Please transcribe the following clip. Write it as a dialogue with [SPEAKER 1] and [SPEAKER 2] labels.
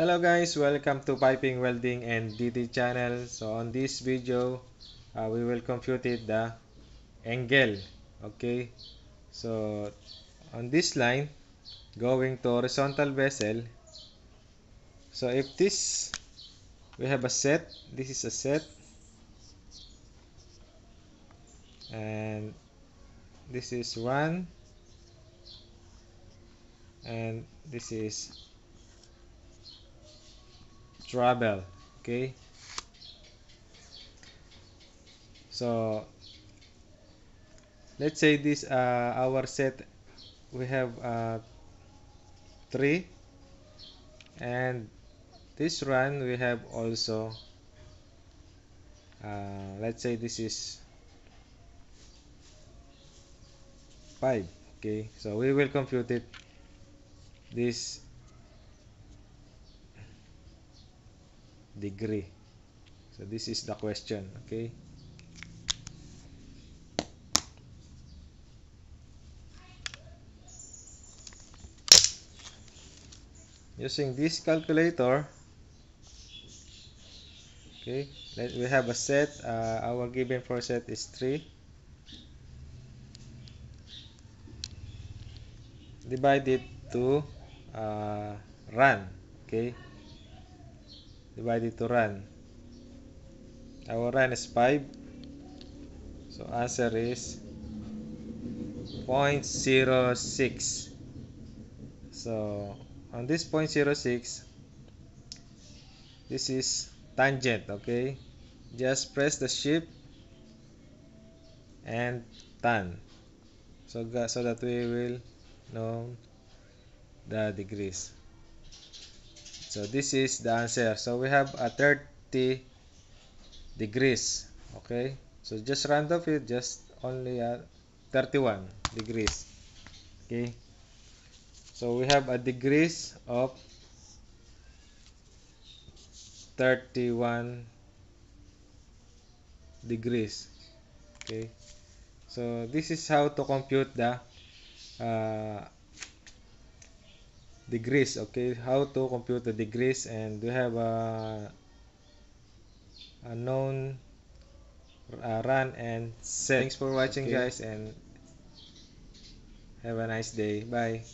[SPEAKER 1] Hello guys, welcome to Piping Welding NDT channel. So on this video, uh, we will compute it the angle. Okay, so on this line, going to horizontal vessel. So if this, we have a set, this is a set, and this is one, and this is travel okay so let's say this uh, our set we have uh, three. And this run we have also uh, let's say this is five okay so we will compute it this degree. So this is the question okay? Using this calculator okay let we have a set uh, our given for set is 3 divide it to uh, run okay divide it to run. Our run is 5 so answer is 0.06 so on this 0.06 this is tangent okay? Just press the shift and tan. So, so that we will know the degrees so this is the answer. So we have a 30 degrees okay? So just off it just only at 31 degrees okay? So we have a degrees of 31 degrees okay? So this is how to compute the uh, degrees okay? How to compute the degrees and we have a, a known uh, run and set. Thanks for watching
[SPEAKER 2] Okay.
[SPEAKER 1] guys and have a nice day. Bye